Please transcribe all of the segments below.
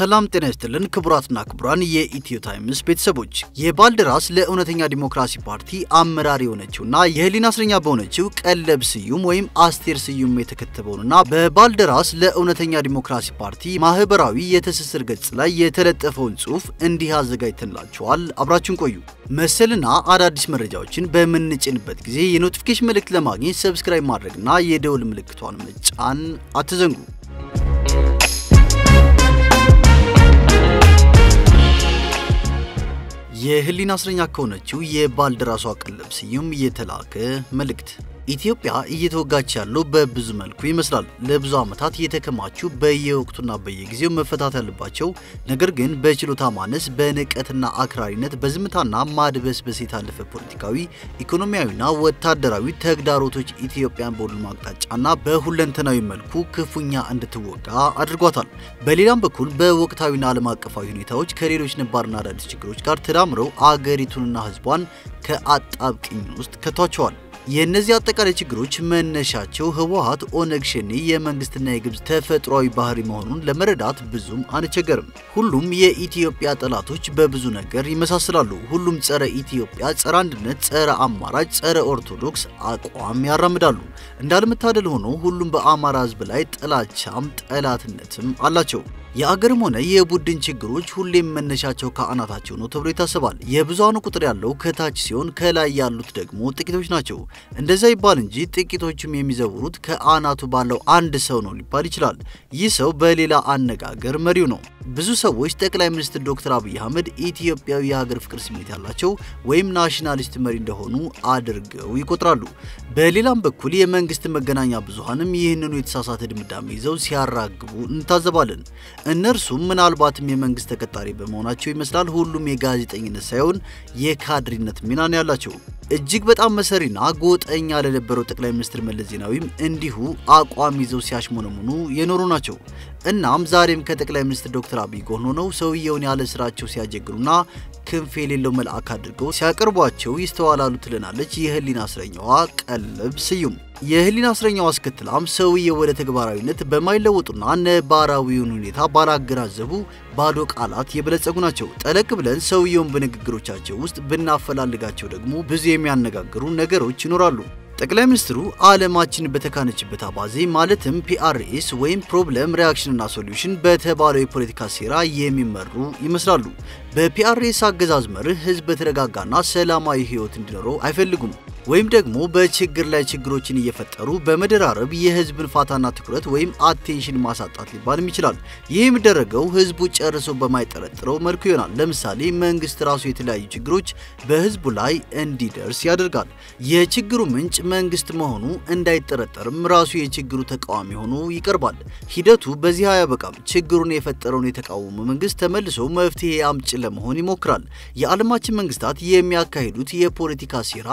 ሰላም ጤና ይስጥልን ክቡራትና ክቡራን የኢትዮ ታይምስ ቤተሰቦች የባልደራስ ለእውነተኛ ዲሞክራሲ ፓርቲ አመራር የሆነችውና የህሊና እስረኛ በሆነችው ቀለብ ስዩም ወይም አስቴር ስዩም የተከተበውንና በባልደራስ ለእውነተኛ ዲሞክራሲ ፓርቲ ማህበራዊ የትስስር ገጽ ላይ የተለጠፈውን ጽሑፍ እንዲህ አዘጋጅተንላችኋል። አብራችሁን ቆዩ። መሰልና አዳዲስ መረጃዎችን በምንጭንበት ጊዜ የ notification መልእክት ለማግኘት subscribe ማድረግና የደውል ምልክቷን መጫን አትዘንጉ። የህሊና እስረኛ ከሆነችው የባልደራሷ ቀለብ ስዩም የተላከ መልእክት። ኢትዮጵያ እየተወጋች ያለው በብዙ መልኩ ይመስላል። ለብዙ ዓመታት የተከማቹ በየወቅቱና በየጊዜው መፈታት ያለባቸው ነገር ግን በችሎታ ማነስ፣ በንቀትና አክራሪነት፣ በዝምታና ማድበስበስ የታለፈ ፖለቲካዊ፣ ኢኮኖሚያዊና ወታደራዊ ተግዳሮቶች ኢትዮጵያን በሁሉም አቅጣጫና በሁለንተናዊ መልኩ ክፉኛ እንድትወጋ አድርጓታል። በሌላም በኩል በወቅታዊና ዓለም አቀፋዊ ሁኔታዎች ከሌሎች ነባርና አዳዲስ ችግሮች ጋር ተዳምረው አገሪቱንና ሕዝቧን ከአጣብቅኝ ውስጥ ከቷቸዋል። የእነዚህ አጠቃላይ ችግሮች መነሻቸው ህወሓት፣ ኦነግ ሸኔ የመንግስትና የግብፅ ተፈጥሯዊ ባህሪ መሆኑን ለመረዳት ብዙም አንቸገርም። ሁሉም የኢትዮጵያ ጠላቶች በብዙ ነገር ይመሳሰላሉ። ሁሉም ጸረ ኢትዮጵያ፣ ጸረ አንድነት፣ ጸረ አማራጭ፣ ጸረ ኦርቶዶክስ አቋም ያራምዳሉ። እንዳለመታደል ሆኖ ሁሉም በአማራ ህዝብ ላይ ጥላቻም ጠላትነትም አላቸው። የአገርም ሆነ የቡድን ችግሮች ሁሌም መነሻቸው ከአናታቸው ነው ተብሎ ይታሰባል። የብዙሃኑ ቁጥር ያለው ከታች ሲሆን ከላይ ያሉት ደግሞ ጥቂቶች ናቸው። እንደዛ ይባል እንጂ ጥቂቶቹም የሚዘውሩት ከአናቱ ባለው አንድ ሰው ነው ሊባል ይችላል። ይህ ሰው በሌላ አነጋገር መሪው ነው። ብዙ ሰዎች ጠቅላይ ሚኒስትር ዶክተር አብይ አህመድ ኢትዮጵያዊ የሀገር ፍቅር ስሜት ያላቸው ወይም nationalist መሪ እንደሆኑ አድርገው ይቆጥራሉ። በሌላም በኩል የመንግስት መገናኛ ብዙሃንም ይህንኑ የተሳሳተ ድምዳሜ ይዘው ሲያራግቡ እንታዘባለን። እነርሱም ምናልባትም የመንግስት ተቀጣሪ በመሆናቸው ይመስላል ሁሉም የጋዜጠኝነት ሳይሆን የካድሪነት ሚና ነው ያላቸው። እጅግ በጣም መሰሪና ጎጠኛ ለነበረው ጠቅላይ ሚኒስትር መለስ ዜናዊም እንዲሁ አቋም ይዘው ሲያሽሞነሙኑ የኖሩ ናቸው። እናም ዛሬም ከጠቅላይ ሚኒስትር ዶክተር አብይ ጎን ሆነው ሰውየውን ያለ ስራቸው ሲያጀግሩና ክንፍ የሌለው መልአክ አድርገው ሲያቀርቧቸው ይስተዋላሉ ትለናለች የህሊና እስረኛዋ ቀለብ ስዩም። የህሊና እስረኛዋ አስከትላም ሰውየው ወደ ተግባራዊነት በማይለወጡና ነባራዊውን ሁኔታ ባላገናዘቡ ባዶ ቃላት የበለጸጉ ናቸው። ጠለቅ ብለን ሰውየውን በንግግሮቻቸው ውስጥ ብናፈላልጋቸው ደግሞ ብዙ የሚያነጋግሩ ነገሮች ይኖራሉ። ጠቅላይ ሚኒስትሩ ዓለማችን በተካነችበት አባዜ ማለትም PRS ወይም problem reaction ና solution በተባለው የፖለቲካ ሴራ የሚመሩ ይመስላሉ። በፒአርኤስ አገዛዝ መርህ ህዝብ በተረጋጋና ሰላማዊ ህይወት እንዲኖረው አይፈልጉም። ወይም ደግሞ በችግር ላይ ችግሮችን እየፈጠሩ በመደራረብ የህዝብን ፋታና ትኩረት ወይም አቴንሽን ማሳጣት ሊባልም ይችላል። ይህ የሚደረገው ህዝቡ ጨርሶ በማይጠረጥረው መልኩ ይሆናል። ለምሳሌ መንግስት ራሱ የተለያዩ ችግሮች በህዝቡ ላይ እንዲደርስ ያደርጋል። የችግሩ ምንጭ መንግስት መሆኑ እንዳይጠረጠርም ራሱ የችግሩ ተቃዋሚ ሆኖ ይቀርባል። ሂደቱ በዚህ አያበቃም። ችግሩን የፈጠረውን የተቃወመ መንግስት ተመልሶ መፍትሄ አምጭ ለመሆን ይሞክራል። የዓለማችን መንግስታት የሚያካሂዱት የፖለቲካ ሴራ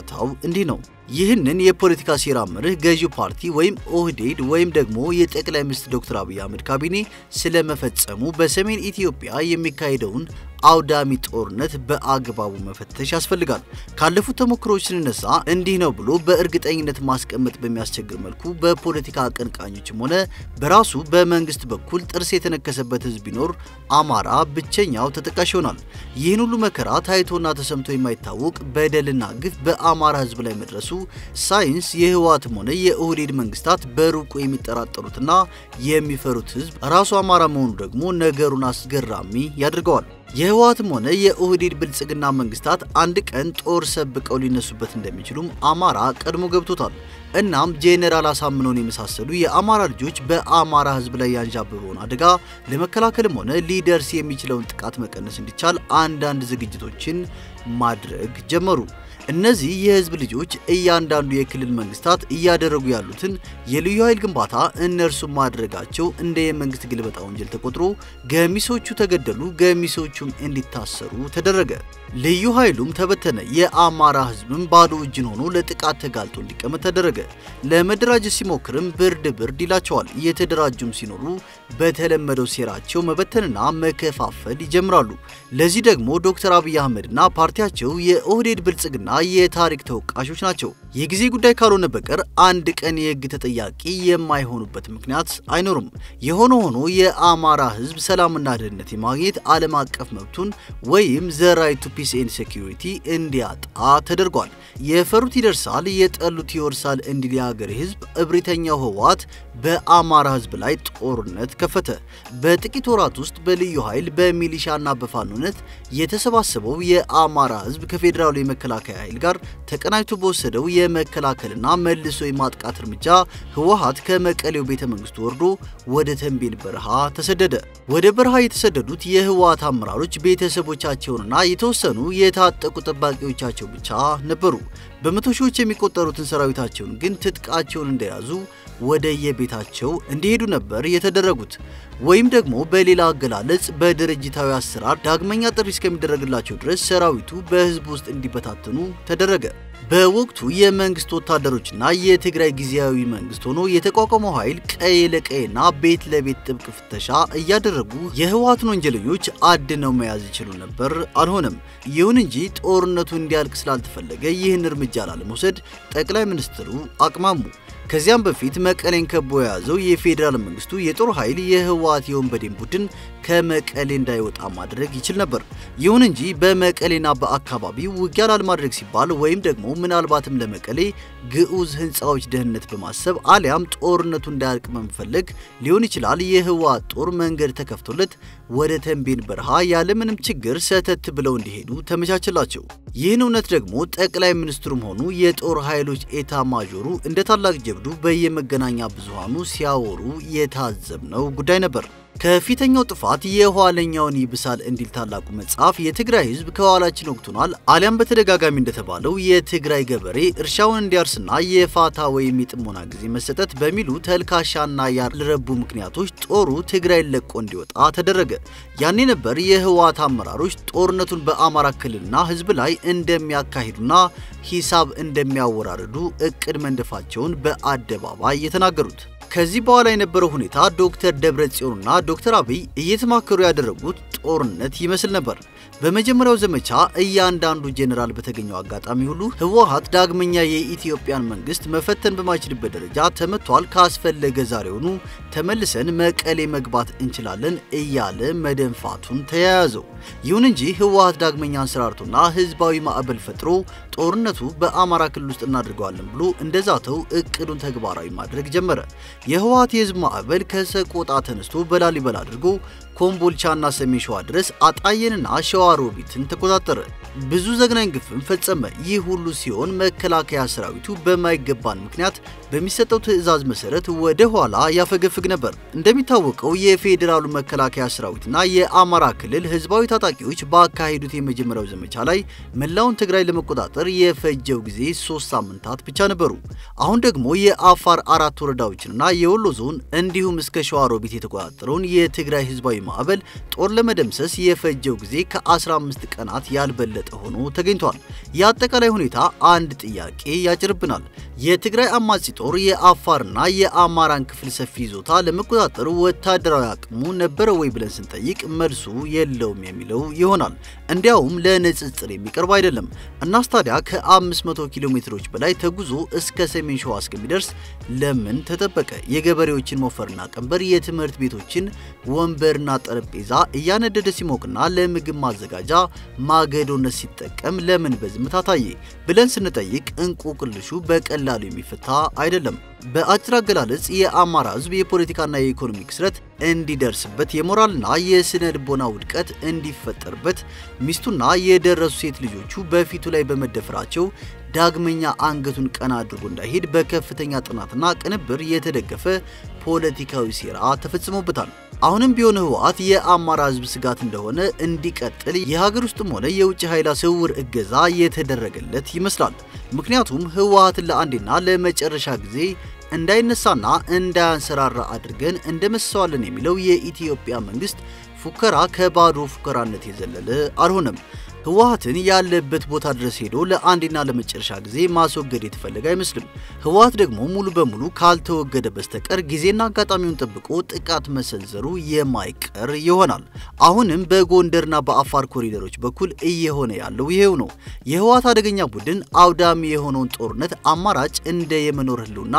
ጨዋታው እንዲህ ነው። ይህንን የፖለቲካ ሴራ መርህ ገዢው ፓርቲ ወይም ኦህዴድ ወይም ደግሞ የጠቅላይ ሚኒስትር ዶክተር አብይ አህመድ ካቢኔ ስለመፈጸሙ በሰሜን ኢትዮጵያ የሚካሄደውን አውዳሚ ጦርነት በአግባቡ መፈተሽ ያስፈልጋል። ካለፉት ተሞክሮች ስንነሳ እንዲህ ነው ብሎ በእርግጠኝነት ማስቀመጥ በሚያስቸግር መልኩ በፖለቲካ አቀንቃኞችም ሆነ በራሱ በመንግስት በኩል ጥርስ የተነከሰበት ህዝብ ቢኖር አማራ ብቸኛው ተጠቃሽ ይሆናል። ይህን ሁሉ መከራ ታይቶና ተሰምቶ የማይታወቅ በደልና ግፍ በአማራ ህዝብ ላይ መድረሱ ሳያንስ የህወሓትም ሆነ የኦህዴድ መንግስታት በሩቁ የሚጠራጠሩትና የሚፈሩት ህዝብ ራሱ አማራ መሆኑ ደግሞ ነገሩን አስገራሚ ያደርገዋል። የህወሓትም ሆነ የኦህዴድ ብልጽግና መንግስታት አንድ ቀን ጦር ሰብቀው ሊነሱበት እንደሚችሉም አማራ ቀድሞ ገብቶታል። እናም ጄኔራል አሳምነውን የመሳሰሉ የአማራ ልጆች በአማራ ህዝብ ላይ ያንዣበበውን አደጋ ለመከላከልም ሆነ ሊደርስ የሚችለውን ጥቃት መቀነስ እንዲቻል አንዳንድ ዝግጅቶችን ማድረግ ጀመሩ። እነዚህ የህዝብ ልጆች እያንዳንዱ የክልል መንግስታት እያደረጉ ያሉትን የልዩ ኃይል ግንባታ እነርሱ ማድረጋቸው እንደ የመንግስት ግልበጣ ወንጀል ተቆጥሮ ገሚሶቹ ተገደሉ፣ ገሚሶቹም እንዲታሰሩ ተደረገ። ልዩ ኃይሉም ተበተነ። የአማራ ህዝብም ባዶ እጅን ሆኖ ለጥቃት ተጋልጦ እንዲቀመጥ ተደረገ። ለመደራጀት ሲሞክርም ብርድ ብርድ ይላቸዋል። እየተደራጁም ሲኖሩ በተለመደው ሴራቸው መበተንና መከፋፈል ይጀምራሉ። ለዚህ ደግሞ ዶክተር አብይ አህመድና ፓርቲያቸው የኦህዴድ ብልጽግና የታሪክ ተወቃሾች ናቸው። የጊዜ ጉዳይ ካልሆነ በቀር አንድ ቀን የህግ ተጠያቂ የማይሆኑበት ምክንያት አይኖሩም። የሆነ ሆኖ የአማራ ህዝብ ሰላምና ደህንነት የማግኘት ዓለም አቀፍ መብቱን ወይም the right to peace and security እንዲያጣ ተደርጓል። የፈሩት ይደርሳል፣ የጠሉት ይወርሳል እንዲል የሀገሬ ህዝብ እብሪተኛው ህወሓት በአማራ ህዝብ ላይ ጦርነት ከፈተ። በጥቂት ወራት ውስጥ በልዩ ኃይል በሚሊሻና በፋኖነት የተሰባሰበው የአማራ ህዝብ ከፌዴራሉ የመከላከያ ኃይል ጋር ተቀናጅቶ በወሰደው የመከላከልና መልሶ የማጥቃት እርምጃ ህወሓት ከመቀሌው ቤተ መንግስቱ ወርዶ ወደ ተንቤን በረሃ ተሰደደ። ወደ በረሃ የተሰደዱት የህወሓት አመራሮች ቤተሰቦቻቸውንና የተወሰኑ የታጠቁ ጠባቂዎቻቸው ብቻ ነበሩ። በመቶ ሺዎች የሚቆጠሩትን ሰራዊታቸውን ግን ትጥቃቸውን እንደያዙ ወደ የቤታቸው እንዲሄዱ ነበር የተደረጉት። ወይም ደግሞ በሌላ አገላለጽ በድርጅታዊ አሰራር ዳግመኛ ጥሪ እስከሚደረግላቸው ድረስ ሰራዊቱ በህዝብ ውስጥ እንዲበታተኑ ተደረገ። በወቅቱ የመንግስት ወታደሮችና የትግራይ ጊዜያዊ መንግስት ሆኖ የተቋቋመው ኃይል ቀይ ለቀይና ቤት ለቤት ጥብቅ ፍተሻ እያደረጉ የህወሓትን ወንጀለኞች አድነው መያዝ ይችሉ ነበር። አልሆነም። ይሁን እንጂ ጦርነቱ እንዲያልቅ ስላልተፈለገ ይህን እርምጃ ላለመውሰድ ጠቅላይ ሚኒስትሩ አቅማሙ። ከዚያም በፊት መቀሌን ከቦ የያዘው የፌዴራል መንግስቱ የጦር ኃይል የህወሓት የወንበዴን ቡድን ከመቀሌ እንዳይወጣ ማድረግ ይችል ነበር። ይሁን እንጂ በመቀሌና በአካባቢው ውጊያ ላለማድረግ ሲባል ወይም ደግሞ ምናልባትም ለመቀሌ ግዑዝ ህንፃዎች ደህንነት በማሰብ አሊያም ጦርነቱ እንዳያልቅ በመፈለግ ሊሆን ይችላል የህወሓት ጦር መንገድ ተከፍቶለት ወደ ተንቤን በረሃ ያለምንም ችግር ሰተት ብለው እንዲሄዱ ተመቻችላቸው። ይህን እውነት ደግሞ ጠቅላይ ሚኒስትሩም ሆኑ የጦር ኃይሎች ኤታ ማዦሩ እንደ ታላቅ ጀብዱ በየመገናኛ ብዙሃኑ ሲያወሩ የታዘብነው ጉዳይ ነበር። ከፊተኛው ጥፋት የኋለኛውን ይብሳል እንዲል ታላቁ መጽሐፍ የትግራይ ህዝብ ከኋላችን ወቅቱናል፣ አሊያም በተደጋጋሚ እንደተባለው የትግራይ ገበሬ እርሻውን እንዲያርስና የፋታ ወይም የጥሞና ጊዜ መሰጠት በሚሉ ተልካሻና ያልረቡ ምክንያቶች ጦሩ ትግራይን ለቆ እንዲወጣ ተደረገ። ያኔ ነበር የህወሓት አመራሮች ጦርነቱን በአማራ ክልልና ህዝብ ላይ እንደሚያካሂዱና ሂሳብ እንደሚያወራርዱ እቅድ መንደፋቸውን በአደባባይ የተናገሩት። ከዚህ በኋላ የነበረው ሁኔታ ዶክተር ደብረ ጽዮንና ዶክተር አብይ እየተማከሩ ያደረጉት ጦርነት ይመስል ነበር። በመጀመሪያው ዘመቻ እያንዳንዱ ጄኔራል በተገኘው አጋጣሚ ሁሉ ህወሓት ዳግመኛ የኢትዮጵያን መንግስት መፈተን በማይችልበት ደረጃ ተመቷል፣ ካስፈለገ ዛሬውኑ ተመልሰን መቀሌ መግባት እንችላለን እያለ መደንፋቱን ተያያዘው። ይሁን እንጂ ህወሓት ዳግመኛ አንሰራርቶና ህዝባዊ ማዕበል ፈጥሮ ጦርነቱ በአማራ ክልል ውስጥ እናድርገዋለን ብሎ እንደዛተው እቅዱን ተግባራዊ ማድረግ ጀመረ። የህወሓት የህዝብ ማዕበል ከሰቆጣ ተነስቶ በላሊበላ አድርጎ ኮምቦልቻና ሰሜን ሸዋ ድረስ አጣየንና ሸዋሮቢትን ተቆጣጠረ። ብዙ ዘግናኝ ግፍም ፈጸመ። ይህ ሁሉ ሲሆን መከላከያ ሰራዊቱ በማይገባን ምክንያት በሚሰጠው ትዕዛዝ መሰረት ወደ ኋላ ያፈገፍግ ነበር። እንደሚታወቀው የፌዴራሉ መከላከያ ሰራዊትና የአማራ ክልል ህዝባዊ ታጣቂዎች ባካሄዱት የመጀመሪያው ዘመቻ ላይ መላውን ትግራይ ለመቆጣጠር የፈጀው ጊዜ ሶስት ሳምንታት ብቻ ነበሩ። አሁን ደግሞ የአፋር አራት ወረዳዎችንና የወሎ ዞን እንዲሁም እስከ ሸዋሮቢት የተቆጣጠረውን የትግራይ ህዝባዊ ማዕበል ጦር ለመደምሰስ የፈጀው ጊዜ ከ15 ቀናት ያልበለጠ ሆኖ ተገኝቷል። የአጠቃላይ ሁኔታ አንድ ጥያቄ ያጭርብናል። የትግራይ አማጺ ጦር የአፋርና የአማራን ክፍል ሰፊ ይዞታ ለመቆጣጠር ወታደራዊ አቅሙ ነበረ ወይ ብለን ስንጠይቅ መልሱ የለውም የሚለው ይሆናል። እንዲያውም ለንጽጽር የሚቀርብ አይደለም። እናስ ታዲያ ከ500 ኪሎ ሜትሮች በላይ ተጉዞ እስከ ሰሜን ሸዋ እስከሚደርስ ለምን ተጠበቀ? የገበሬዎችን ሞፈርና ቀንበር፣ የትምህርት ቤቶችን ወንበርና ጠረጴዛ እያነደደ ሲሞቅና ለምግብ ማዘጋጃ ማገዶነት ሲጠቀም ለምን በዝምታ ታየ ብለን ስንጠይቅ እንቆቅልሹ በቀላሉ የሚፈታ አይደለም። በአጭር አገላለጽ የአማራ ሕዝብ የፖለቲካና የኢኮኖሚ ክስረት እንዲደርስበት የሞራልና የስነ ልቦና ውድቀት እንዲፈጠርበት ሚስቱና የደረሱ ሴት ልጆቹ በፊቱ ላይ በመደፈራቸው ዳግመኛ አንገቱን ቀና አድርጎ እንዳይሄድ በከፍተኛ ጥናትና ቅንብር የተደገፈ ፖለቲካዊ ሴራ ተፈጽሞበታል። አሁንም ቢሆን ህወሓት የአማራ ህዝብ ስጋት እንደሆነ እንዲቀጥል የሀገር ውስጥም ሆነ የውጭ ኃይላ ስውር እገዛ የተደረገለት ይመስላል። ምክንያቱም ህወሓትን ለአንዴና ለመጨረሻ ጊዜ እንዳይነሳና እንዳያንሰራራ አድርገን እንደመሰዋለን የሚለው የኢትዮጵያ መንግስት ፉከራ ከባዶ ፉከራነት የዘለለ አልሆነም። ህወሓትን ያለበት ቦታ ድረስ ሄዶ ለአንዴና ለመጨረሻ ጊዜ ማስወገድ የተፈለገ አይመስልም። ህወሓት ደግሞ ሙሉ በሙሉ ካልተወገደ በስተቀር ጊዜና አጋጣሚውን ጠብቆ ጥቃት መሰንዘሩ የማይቀር ይሆናል። አሁንም በጎንደርና በአፋር ኮሪደሮች በኩል እየሆነ ያለው ይሄው ነው። የህወሓት አደገኛ ቡድን አውዳሚ የሆነውን ጦርነት አማራጭ እንደ የመኖር ህልውና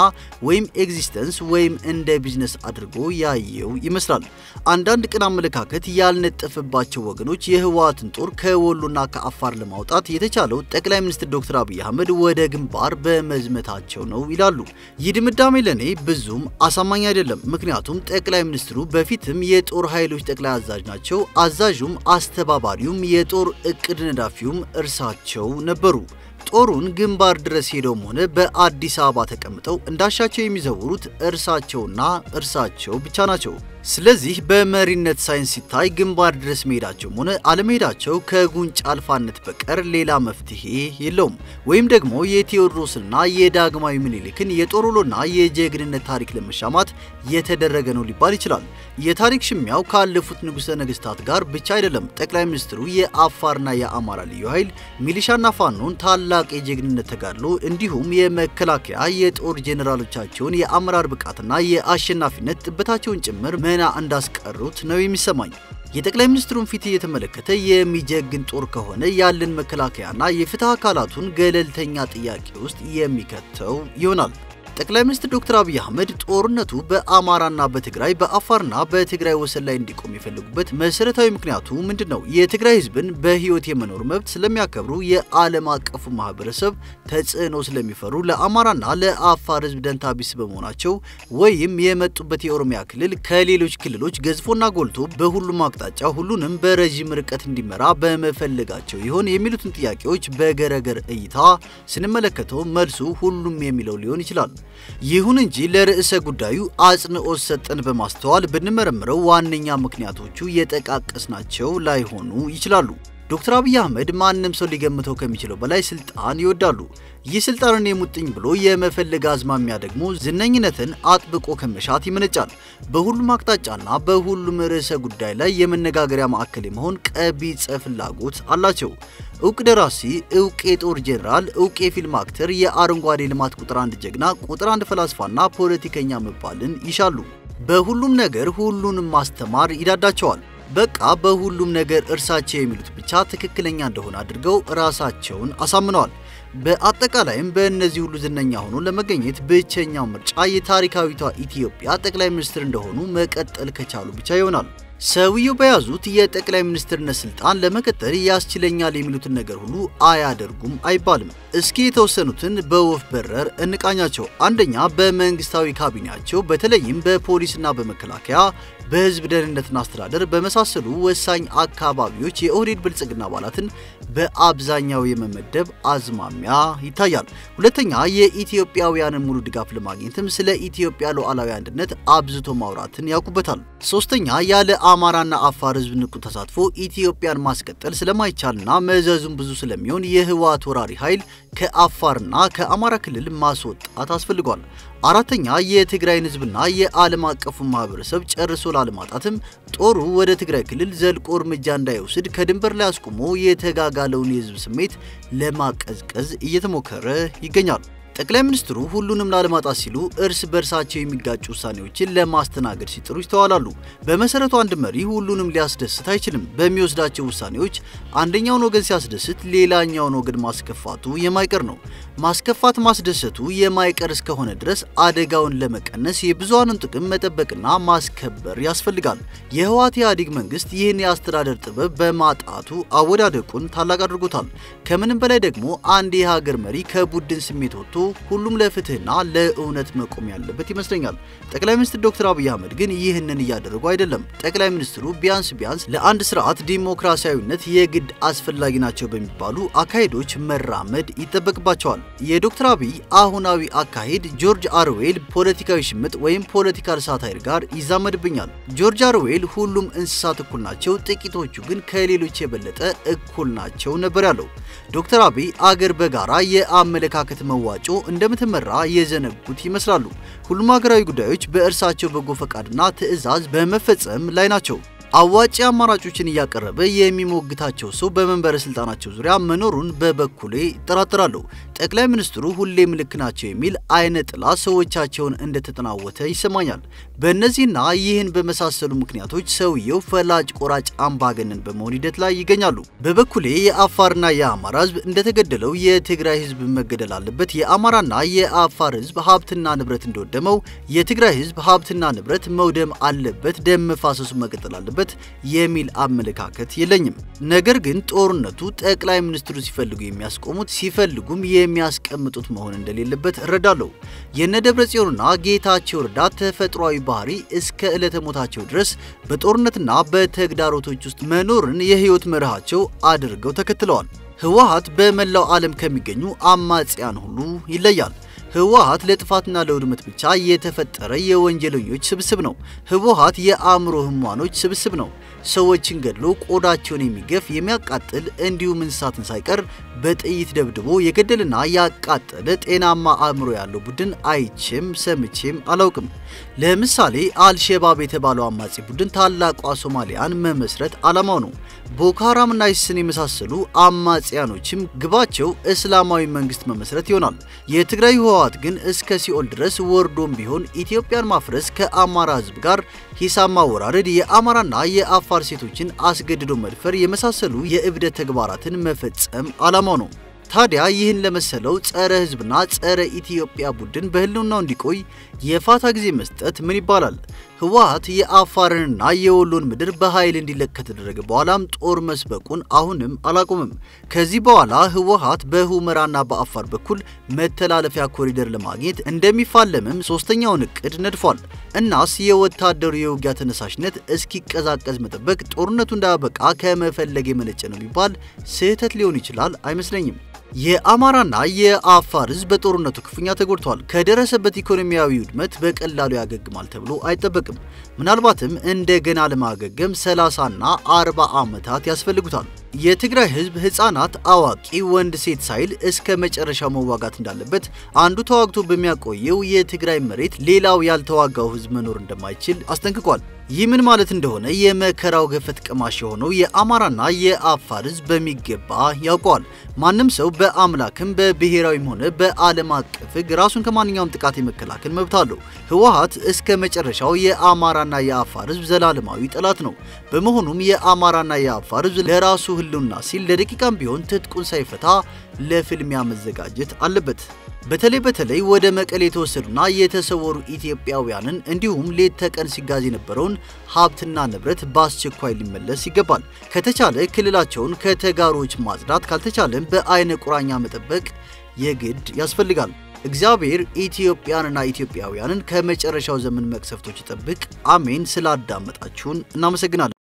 ወይም existence ወይም እንደ ቢዝነስ አድርጎ ያየው ይመስላል። አንዳንድ ቅን አመለካከት ያልነጠፈባቸው ወገኖች የህወሓትን ጦር ከወሎና ከአፋር ለማውጣት የተቻለው ጠቅላይ ሚኒስትር ዶክተር አብይ አህመድ ወደ ግንባር በመዝመታቸው ነው ይላሉ። ይህ ድምዳሜ ለእኔ ብዙም አሳማኝ አይደለም። ምክንያቱም ጠቅላይ ሚኒስትሩ በፊትም የጦር ኃይሎች ጠቅላይ አዛዥ ናቸው። አዛዡም አስተባባሪውም የጦር እቅድ ነዳፊውም እርሳቸው ነበሩ። ጦሩን ግንባር ድረስ ሄደውም ሆነ በአዲስ አበባ ተቀምጠው እንዳሻቸው የሚዘውሩት እርሳቸውና እርሳቸው ብቻ ናቸው። ስለዚህ በመሪነት ሳይንስ ሲታይ ግንባር ድረስ መሄዳቸውም ሆነ አለመሄዳቸው ከጉንጭ አልፋነት በቀር ሌላ መፍትሄ የለውም። ወይም ደግሞ የቴዎድሮስና የዳግማዊ ምኒልክን የጦር ውሎና የጀግንነት ታሪክ ለመሻማት የተደረገ ነው ሊባል ይችላል። የታሪክ ሽሚያው ካለፉት ንጉሠ ነገሥታት ጋር ብቻ አይደለም። ጠቅላይ ሚኒስትሩ የአፋርና የአማራ ልዩ ኃይል ሚሊሻና ፋኖን ታላቅ የጀግንነት ተጋድሎ እንዲሁም የመከላከያ የጦር ጄኔራሎቻቸውን የአመራር ብቃትና የአሸናፊነት ጥበታቸውን ጭምር መና እንዳስቀሩት ነው የሚሰማኝ። የጠቅላይ ሚኒስትሩን ፊት እየተመለከተ የሚጀግን ጦር ከሆነ ያለን መከላከያና የፍትህ አካላቱን ገለልተኛ ጥያቄ ውስጥ የሚከተው ይሆናል። ጠቅላይ ሚኒስትር ዶክተር አብይ አህመድ ጦርነቱ በአማራና በትግራይ በአፋርና በትግራይ ወሰን ላይ እንዲቆም የፈለጉበት መሰረታዊ ምክንያቱ ምንድን ነው? የትግራይ ህዝብን በህይወት የመኖር መብት ስለሚያከብሩ፣ የዓለም አቀፉ ማህበረሰብ ተጽዕኖ ስለሚፈሩ፣ ለአማራና ለአፋር ህዝብ ደንታ ቢስ በመሆናቸው ወይም የመጡበት የኦሮሚያ ክልል ከሌሎች ክልሎች ገዝፎና ጎልቶ በሁሉም አቅጣጫ ሁሉንም በረዥም ርቀት እንዲመራ በመፈለጋቸው ይሆን የሚሉትን ጥያቄዎች በገረገር እይታ ስንመለከተው መልሱ ሁሉም የሚለው ሊሆን ይችላል። ይሁን እንጂ ለርዕሰ ጉዳዩ አጽንኦት ሰጠን በማስተዋል ብንመረምረው ዋነኛ ምክንያቶቹ የጠቃቀስናቸው ላይሆኑ ይችላሉ። ዶክተር አብይ አህመድ ማንም ሰው ሊገምተው ከሚችለው በላይ ስልጣን ይወዳሉ። ይህ ስልጣንን የሙጥኝ ብሎ የመፈለግ አዝማሚያ ደግሞ ዝነኝነትን አጥብቆ ከመሻት ይመነጫል። በሁሉም አቅጣጫና በሁሉም ርዕሰ ጉዳይ ላይ የመነጋገሪያ ማዕከል የመሆን ቀቢጸ ፍላጎት አላቸው። እውቅ ደራሲ፣ እውቅ የጦር ጄኔራል፣ እውቅ የፊልም አክተር፣ የአረንጓዴ ልማት ቁጥር አንድ ጀግና፣ ቁጥር አንድ ፈላስፋና ፖለቲከኛ መባልን ይሻሉ። በሁሉም ነገር ሁሉንም ማስተማር ይዳዳቸዋል። በቃ በሁሉም ነገር እርሳቸው የሚሉት ብቻ ትክክለኛ እንደሆነ አድርገው ራሳቸውን አሳምነዋል። በአጠቃላይም በእነዚህ ሁሉ ዝነኛ ሆኖ ለመገኘት ብቸኛው ምርጫ የታሪካዊቷ ኢትዮጵያ ጠቅላይ ሚኒስትር እንደሆኑ መቀጠል ከቻሉ ብቻ ይሆናል። ሰውየው በያዙት የጠቅላይ ሚኒስትርነት ስልጣን ለመቀጠል ያስችለኛል የሚሉትን ነገር ሁሉ አያደርጉም አይባልም። እስኪ የተወሰኑትን በወፍ በረር እንቃኛቸው። አንደኛ፣ በመንግስታዊ ካቢኔያቸው በተለይም በፖሊስና በመከላከያ በህዝብ ደህንነትና አስተዳደር በመሳሰሉ ወሳኝ አካባቢዎች የኦህዴድ ብልጽግና አባላትን በአብዛኛው የመመደብ አዝማሚያ ይታያል። ሁለተኛ የኢትዮጵያውያንን ሙሉ ድጋፍ ለማግኘትም ስለ ኢትዮጵያ ሉዓላዊ አንድነት አብዝቶ ማውራትን ያውቁበታል። ሶስተኛ ያለ አማራና አፋር ህዝብ ንቁ ተሳትፎ ኢትዮጵያን ማስቀጠል ስለማይቻልና መዘዙም ብዙ ስለሚሆን የህወሓት ወራሪ ኃይል ከአፋርና ከአማራ ክልል ማስወጣት አስፈልጓል። አራተኛ የትግራይን ህዝብና የዓለም አቀፉ ማህበረሰብ ጨርሶ ላለማጣትም ጦሩ ወደ ትግራይ ክልል ዘልቆ እርምጃ እንዳይወስድ ከድንበር ላይ አስቆሞ የተጋጋለውን የህዝብ ስሜት ለማቀዝቀዝ እየተሞከረ ይገኛል። ጠቅላይ ሚኒስትሩ ሁሉንም ላለማጣት ሲሉ እርስ በርሳቸው የሚጋጩ ውሳኔዎችን ለማስተናገድ ሲጥሩ ይስተዋላሉ። በመሰረቱ አንድ መሪ ሁሉንም ሊያስደስት አይችልም። በሚወስዳቸው ውሳኔዎች አንደኛውን ወገን ሲያስደስት፣ ሌላኛውን ወገን ማስከፋቱ የማይቀር ነው። ማስከፋት ማስደሰቱ የማይቀር እስከሆነ ድረስ አደጋውን ለመቀነስ የብዙሃኑን ጥቅም መጠበቅና ማስከበር ያስፈልጋል። የህወሓት ኢህአዴግ መንግስት ይህን የአስተዳደር ጥበብ በማጣቱ አወዳደቁን ታላቅ አድርጎታል። ከምንም በላይ ደግሞ አንድ የሀገር መሪ ከቡድን ስሜት ወጥቶ ሁሉም ለፍትህና ለእውነት መቆም ያለበት ይመስለኛል። ጠቅላይ ሚኒስትር ዶክተር አብይ አህመድ ግን ይህንን እያደረጉ አይደለም። ጠቅላይ ሚኒስትሩ ቢያንስ ቢያንስ ለአንድ ስርዓት ዲሞክራሲያዊነት የግድ አስፈላጊ ናቸው በሚባሉ አካሄዶች መራመድ ይጠበቅባቸዋል። የዶክተር አብይ አሁናዊ አካሄድ ጆርጅ ኦርዌል ፖለቲካዊ ሽምጥ ወይም political satire ጋር ይዛመድብኛል። ጆርጅ ኦርዌል ሁሉም እንስሳት እኩል ናቸው፣ ጥቂቶቹ ግን ከሌሎች የበለጠ እኩል ናቸው ነበር ያለው። ዶክተር አብይ አገር በጋራ የአመለካከት መዋጮ እንደምትመራ የዘነጉት ይመስላሉ። ሁሉም ሀገራዊ ጉዳዮች በእርሳቸው በጎ ፈቃድና ትዕዛዝ በመፈጸም ላይ ናቸው። አዋጪ አማራጮችን እያቀረበ የሚሞግታቸው ሰው በመንበረ ስልጣናቸው ዙሪያ መኖሩን በበኩሌ እጠራጥራለሁ። ጠቅላይ ሚኒስትሩ ሁሌም ልክ ናቸው የሚል አይነ ጥላ ሰዎቻቸውን እንደተጠናወተ ይሰማኛል። በእነዚህና ይህን በመሳሰሉ ምክንያቶች ሰውየው ፈላጭ ቆራጭ አምባገነን በመሆን ሂደት ላይ ይገኛሉ። በበኩሌ የአፋርና የአማራ ህዝብ እንደተገደለው የትግራይ ህዝብ መገደል አለበት፣ የአማራና የአፋር ህዝብ ሀብትና ንብረት እንደወደመው የትግራይ ህዝብ ሀብትና ንብረት መውደም አለበት፣ ደም መፋሰሱ መቀጠል አለበት የሚል አመለካከት የለኝም። ነገር ግን ጦርነቱ ጠቅላይ ሚኒስትሩ ሲፈልጉ የሚያስቆሙት ሲፈልጉም የሚያስቀምጡት መሆን እንደሌለበት እረዳለሁ። የነ ደብረ ጽዮንና ጌታቸው ረዳ ተፈጥሯዊ ባህሪ እስከ ዕለተ ሞታቸው ድረስ በጦርነትና በተግዳሮቶች ውስጥ መኖርን የህይወት መርሃቸው አድርገው ተከትለዋል። ህወሓት በመላው ዓለም ከሚገኙ አማጽያን ሁሉ ይለያል። ህወሓት ለጥፋትና ለውድመት ብቻ የተፈጠረ የወንጀለኞች ስብስብ ነው። ህወሓት የአእምሮ ህሟኖች ስብስብ ነው። ሰዎችን ገድሎ ቆዳቸውን የሚገፍ የሚያቃጥል፣ እንዲሁም እንስሳትን ሳይቀር በጥይት ደብድቦ የገደልና ያቃጠለ ጤናማ አእምሮ ያለው ቡድን አይቼም ሰምቼም አላውቅም። ለምሳሌ አልሸባብ የተባለው አማጺ ቡድን ታላቋ ሶማሊያን መመስረት ዓላማው ነው። ቦኮ ሃራምና አይሲስን የመሳሰሉ አማጽያኖችም ግባቸው እስላማዊ መንግስት መመስረት ይሆናል። የትግራይ ህወሓት ግን እስከ ሲኦል ድረስ ወርዶም ቢሆን ኢትዮጵያን ማፍረስ፣ ከአማራ ህዝብ ጋር ሂሳብ ማወራረድ፣ የአማራና የአፋር ሴቶችን አስገድዶ መድፈር የመሳሰሉ የእብደት ተግባራትን መፈጸም ዓላማው ነው። ታዲያ ይህን ለመሰለው ጸረ ህዝብና ጸረ ኢትዮጵያ ቡድን በህልውናው እንዲቆይ የፋታ ጊዜ መስጠት ምን ይባላል? ህወሓት የአፋርንና የወሎን ምድር በኃይል እንዲለቅ ከተደረገ በኋላም ጦር መስበቁን አሁንም አላቆምም። ከዚህ በኋላ ህወሓት በሁመራና በአፋር በኩል መተላለፊያ ኮሪደር ለማግኘት እንደሚፋለምም ሶስተኛውን እቅድ ነድፏል። እናስ የወታደሩ የውጊያ ተነሳሽነት እስኪቀዛቀዝ መጠበቅ ጦርነቱ እንዳያበቃ ከመፈለግ የመነጨ ነው ቢባል ስህተት ሊሆን ይችላል አይመስለኝም። የአማራና የአፋር ህዝብ በጦርነቱ ክፉኛ ተጎድተዋል። ከደረሰበት ኢኮኖሚያዊ ውድመት በቀላሉ ያገግማል ተብሎ አይጠበቅም። ምናልባትም እንደገና ለማገገም 30ና 40 ዓመታት ያስፈልጉታል። የትግራይ ህዝብ ህፃናት፣ አዋቂ፣ ወንድ፣ ሴት ሳይል እስከ መጨረሻው መዋጋት እንዳለበት አንዱ ተዋግቶ በሚያቆየው የትግራይ መሬት ሌላው ያልተዋጋው ህዝብ መኖር እንደማይችል አስጠንቅቋል። ይህ ምን ማለት እንደሆነ የመከራው ገፈት ቀማሽ የሆነው የአማራና የአፋር ህዝብ በሚገባ ያውቀዋል። ማንም ሰው በአምላክም በብሔራዊም ሆነ በዓለም አቀፍ ህግ ራሱን ከማንኛውም ጥቃት የመከላከል መብት አለው። ህወሓት እስከ መጨረሻው የአማራና የአፋር ህዝብ ዘላለማዊ ጠላት ነው። በመሆኑም የአማራና የአፋር ህዝብ ለራሱ ህልውና ሲል ለደቂቃም ቢሆን ትጥቁን ሳይፈታ ለፍልሚያ መዘጋጀት አለበት። በተለይ በተለይ ወደ መቀሌ የተወሰዱና የተሰወሩ ኢትዮጵያውያንን እንዲሁም ሌት ተቀን ሲጋዝ የነበረውን ሀብትና ንብረት በአስቸኳይ ሊመለስ ይገባል። ከተቻለ ክልላቸውን ከተጋሮች ማጽዳት፣ ካልተቻለም በአይነ ቁራኛ መጠበቅ የግድ ያስፈልጋል። እግዚአብሔር ኢትዮጵያንና ኢትዮጵያውያንን ከመጨረሻው ዘመን መቅሰፍቶች ይጠብቅ። አሜን። ስላዳመጣችሁን እናመሰግናለን።